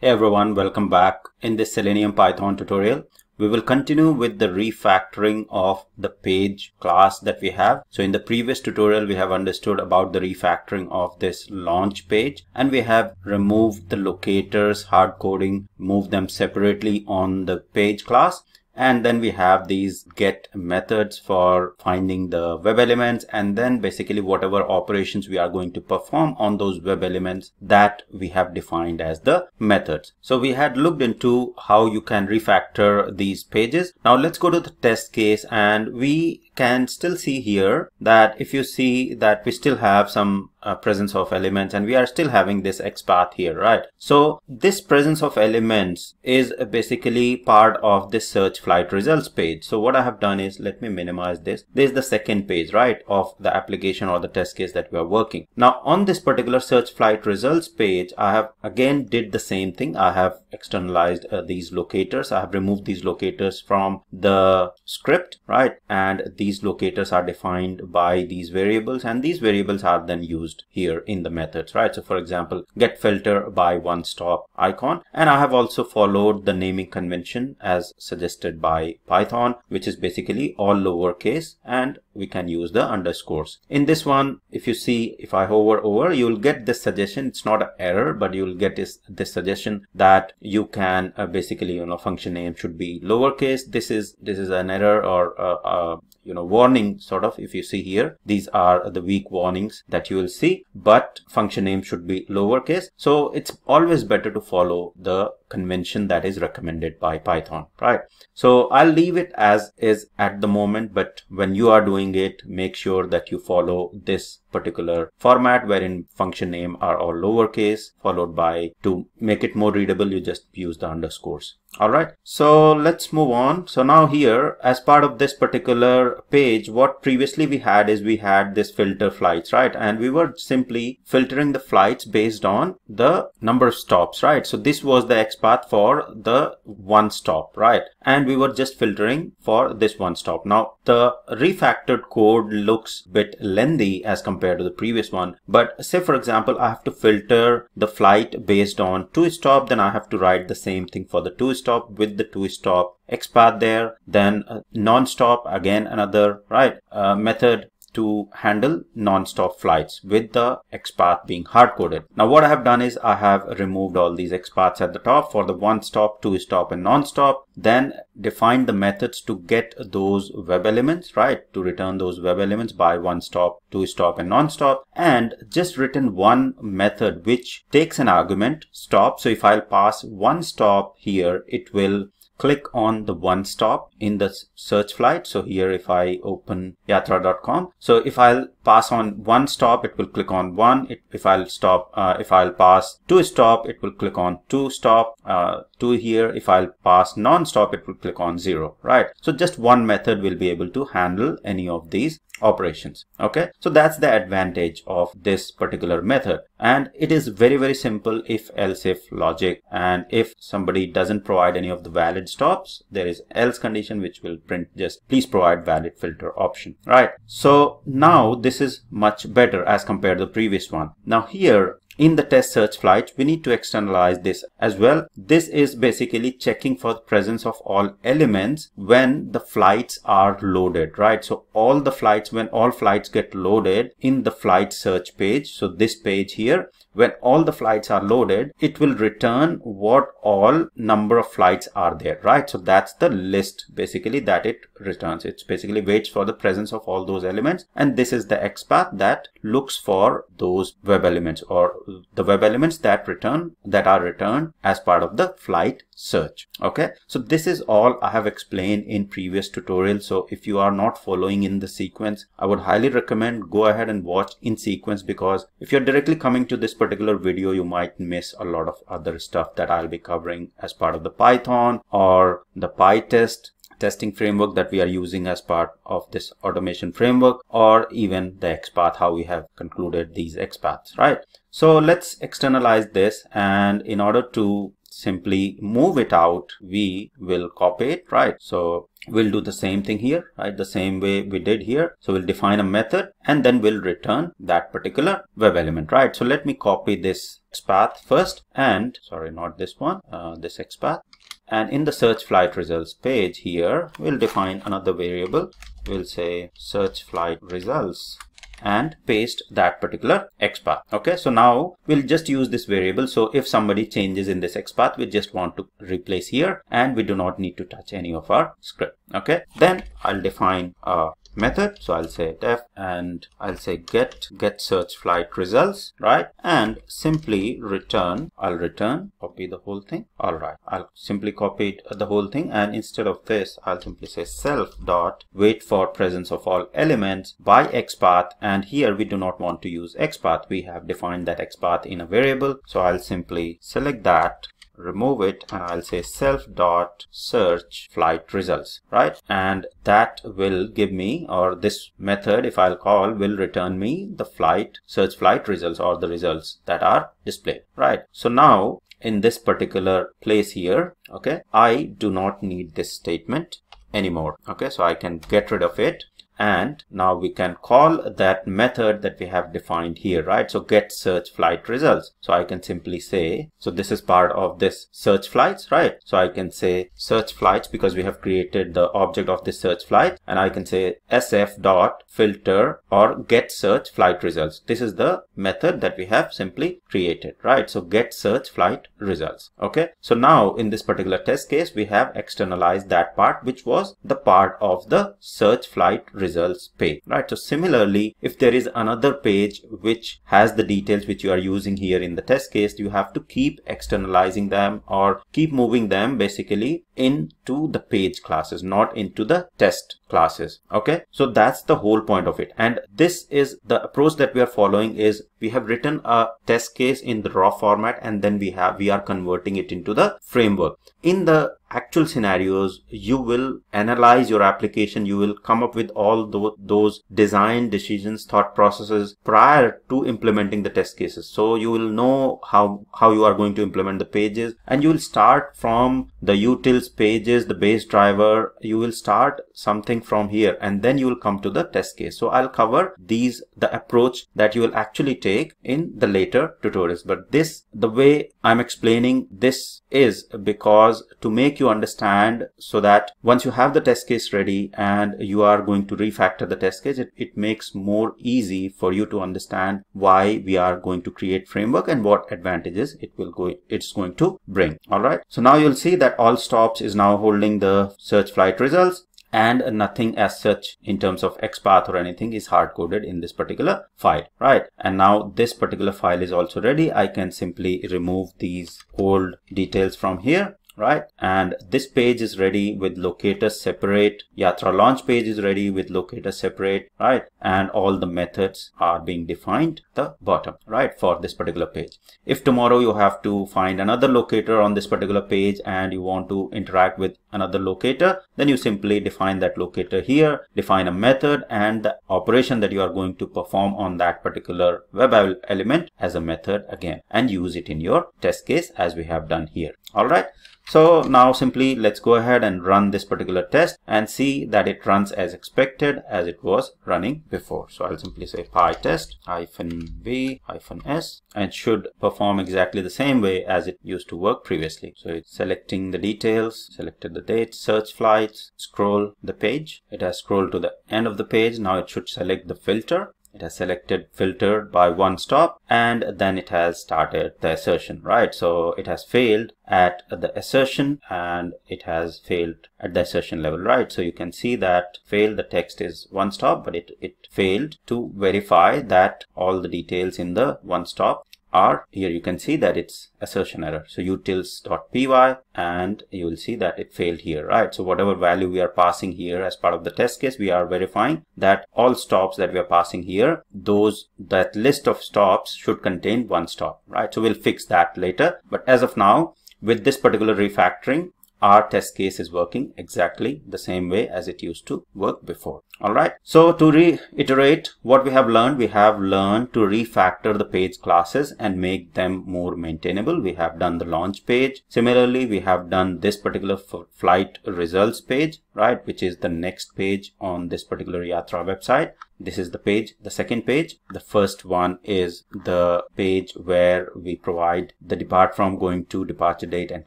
Hey everyone, welcome back. In this Selenium Python tutorial, we will continue with the refactoring of the page class that we have. So in the previous tutorial, we have understood about the refactoring of this launch page and we have removed the locators, hard coding, moved them separately on the page class and then we have these get methods for finding the web elements. And then basically whatever operations we are going to perform on those web elements that we have defined as the methods. So we had looked into how you can refactor these pages. Now let's go to the test case. And we can still see here that if you see that we still have some uh, presence of elements and we are still having this XPath here, right? So this presence of elements is basically part of this search flight results page. So what I have done is let me minimize this. This is the second page, right? Of the application or the test case that we are working. Now on this particular search flight results page, I have again did the same thing. I have externalized uh, these locators. I have removed these locators from the script, right? And these locators are defined by these variables and these variables are then used here in the methods, right? So for example, get filter by one stop icon. And I have also followed the naming convention as suggested by Python, which is basically all lowercase and we can use the underscores. In this one, if you see, if I hover over, you'll get this suggestion. It's not an error, but you'll get this, this suggestion that you can uh, basically, you know, function name should be lowercase. This is, this is an error or uh, uh, you know warning sort of if you see here these are the weak warnings that you will see but function name should be lowercase so it's always better to follow the convention that is recommended by Python, right? So I'll leave it as is at the moment, but when you are doing it, make sure that you follow this particular format wherein function name are all lowercase followed by to make it more readable, you just use the underscores. All right. So let's move on. So now here, as part of this particular page, what previously we had is we had this filter flights, right? And we were simply filtering the flights based on the number of stops, right? So this was the XPath for the one stop, right? And we were just filtering for this one stop. Now the refactored code looks a bit lengthy as compared to the previous one. But say for example, I have to filter the flight based on two stop, then I have to write the same thing for the two stop with the two stop. XPath there, then uh, non-stop again another right uh, method to handle non-stop flights with the XPath being hard-coded. Now what I have done is I have removed all these XPaths at the top for the one stop, two stop and non-stop. Then defined the methods to get those web elements, right? To return those web elements by one stop, two stop and non-stop and just written one method which takes an argument stop. So if I'll pass one stop here, it will click on the one stop in the search flight. So here if I open yatra.com, so if I'll pass on one stop, it will click on one. It, if I'll stop, uh, if I'll pass two stop, it will click on two stop, uh, two here. If I'll pass non-stop, it will click on zero, right? So just one method will be able to handle any of these operations okay so that's the advantage of this particular method and it is very very simple if else if logic and if somebody doesn't provide any of the valid stops there is else condition which will print just please provide valid filter option right so now this is much better as compared to the previous one now here in the test search flight, we need to externalize this as well. This is basically checking for the presence of all elements when the flights are loaded, right? So all the flights, when all flights get loaded in the flight search page, so this page here, when all the flights are loaded, it will return what all number of flights are there, right? So that's the list basically that it returns. It's basically waits for the presence of all those elements. And this is the XPath that looks for those web elements or the web elements that return that are returned as part of the flight search. Okay. So this is all I have explained in previous tutorial. So if you are not following in the sequence, I would highly recommend go ahead and watch in sequence because if you're directly coming to this particular video, you might miss a lot of other stuff that I'll be covering as part of the Python or the PyTest testing framework that we are using as part of this automation framework or even the XPath, how we have concluded these XPaths, right? So let's externalize this and in order to simply move it out, we will copy it, right? So we'll do the same thing here, right? The same way we did here. So we'll define a method and then we'll return that particular web element, right? So let me copy this XPath first and sorry, not this one, uh, this XPath. And in the search flight results page here, we'll define another variable. We'll say search flight results and paste that particular XPath. Okay, so now we'll just use this variable. So if somebody changes in this XPath, we just want to replace here and we do not need to touch any of our script. Okay, then I'll define a method. So i'll say def and i'll say get get search flight results right? And simply return i'll return copy the whole thing. All right. I'll simply copy the whole thing. And instead of this i'll simply say self dot wait for presence of all elements by xpath. And here we do not want to use xpath. We have defined that xpath in a variable. So i'll simply select that remove it and I'll say self dot search flight results right? And that will give me or this method if I'll call will return me the flight search flight results or the results that are displayed right? So now in this particular place here okay I do not need this statement anymore okay? So I can get rid of it and now we can call that method that we have defined here right? So get search flight results. So i can simply say so this is part of this search flights right? So i can say search flights because we have created the object of this search flight. And i can say sf dot filter or get search flight results. This is the method that we have simply created right? So get search flight results. Okay. So now in this particular test case we have externalized that part which was the part of the search flight results results page right so similarly if there is another page which has the details which you are using here in the test case you have to keep externalizing them or keep moving them basically into the page classes not into the test classes. Okay? So that's the whole point of it. And this is the approach that we are following is we have written a test case in the raw format and then we have we are converting it into the framework. In the actual scenarios you will analyze your application. You will come up with all those, design decisions thought processes prior to implementing the test cases. So you will know how how you are going to implement the pages and you will start from the utils pages the base driver you will start something from here and then you will come to the test case so i'll cover these the approach that you will actually take in the later tutorials but this the way i'm explaining this is because to make you understand so that once you have the test case ready and you are going to refactor the test case, it, it makes more easy for you to understand why we are going to create framework and what advantages it will go, it's going to bring. All right. So now you'll see that all stops is now holding the search flight results and nothing as such in terms of XPath or anything is hard coded in this particular file, right? And now this particular file is also ready. I can simply remove these old details from here right? And this page is ready with locator separate. Yatra launch page is ready with locator separate, right? And all the methods are being defined the bottom, right? For this particular page. If tomorrow you have to find another locator on this particular page and you want to interact with another locator, then you simply define that locator here, define a method and the operation that you are going to perform on that particular web element as a method again and use it in your test case as we have done here. All right. So now simply let's go ahead and run this particular test and see that it runs as expected as it was running before. So I'll simply say pytest hyphen v hyphen s and should perform exactly the same way as it used to work previously. So it's selecting the details, selected the date, search flights, scroll the page. It has scrolled to the end of the page. Now it should select the filter it has selected filtered by one stop and then it has started the assertion right? So it has failed at the assertion and it has failed at the assertion level right? So you can see that fail the text is one stop but it it failed to verify that all the details in the one stop are here you can see that it's assertion error. So utils.py and you will see that it failed here right? So whatever value we are passing here as part of the test case we are verifying that all stops that we are passing here those that list of stops should contain one stop right? So we'll fix that later. But as of now with this particular refactoring our test case is working exactly the same way as it used to work before All right. So to reiterate what we have learned, we have learned to refactor the page classes and make them more maintainable. We have done the launch page. Similarly, we have done this particular flight results page, right? Which is the next page on this particular Yatra website. This is the page, the second page. The first one is the page where we provide the depart from going to departure date and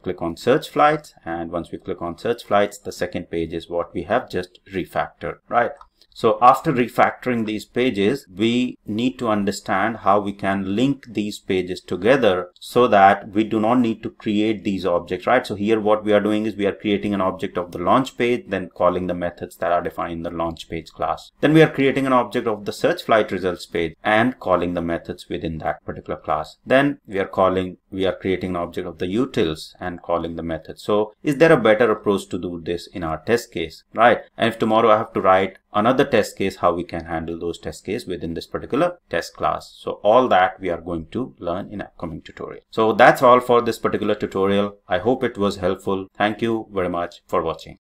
click on search flights. And once we click on search flights, the second page is what we have just refactored, right? So after refactoring these pages, we need to understand how we can link these pages together so that we do not need to create these objects, right? So here what we are doing is we are creating an object of the launch page, then calling the methods that are defined in the launch page class. Then we are creating an object of the search flight results page and calling the methods within that particular class. Then we are calling, we are creating an object of the utils and calling the methods. So is there a better approach to do this in our test case, right? And if tomorrow I have to write another test case how we can handle those test case within this particular test class. So all that we are going to learn in upcoming tutorial. So that's all for this particular tutorial. I hope it was helpful. Thank you very much for watching